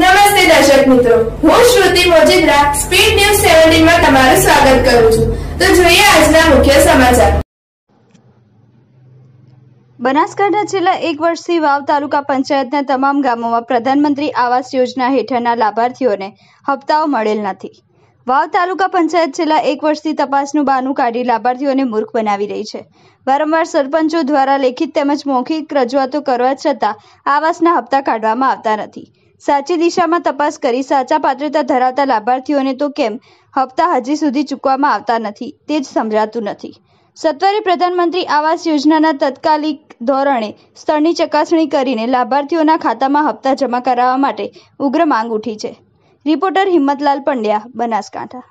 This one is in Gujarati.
નમસ્તે દર્શક મિત્રો. હું શ્રુતિ મોજીદ્રા સ્પીડ ન્યૂઝ સેવન્ટીનમાં તમારું સ્વાગત કરું છું. તો જોઈએ આજના મુખ્ય સમાચાર. બનાસકાંઠા છેલ્લા એક વર્ષથી વાવ તાલુકા પંચાયતના તમામ ગામોમાં પ્રધાનમંત્રી આવાસ યોજના હેઠળના લાભાર્થીઓને હપ્તાઓ મળેલ નથી. વાવ તાલુકા પંચાયત છેલ્લા એક વર્ષથી તપાસનું બહાનું કાઢી લાભાર્થીઓને મૂર્ખ બનાવી રહી છે. વારંવાર સરપંચો દ્વારા લેખિત તેમજ મૌખિક રજૂઆતો કરવા છતાં આવાસના હપ્તા કાઢવામાં આવતા નથી. સાચી દિશામાં તપાસ કરી સાચા પાત્રતા ધરાવતા લાભાર્થીઓને તો કેમ હપ્તા હજી સુધી ચૂકવવામાં આવતા નથી તે જ સમજાતું નથી. સત્વરે પ્રધાનમંત્રી આવાસ યોજનાના તત્કાલિક ધોરણે સ્થળની ચકાસણી કરીને લાભાર્થીઓના ખાતામાં હપ્તા જમા કરાવવા માટે ઉગ્ર માંગ ઉઠી છે. રિપોર્ટર હિંમતલાલ પંડ્યા, બનાસકાંઠા.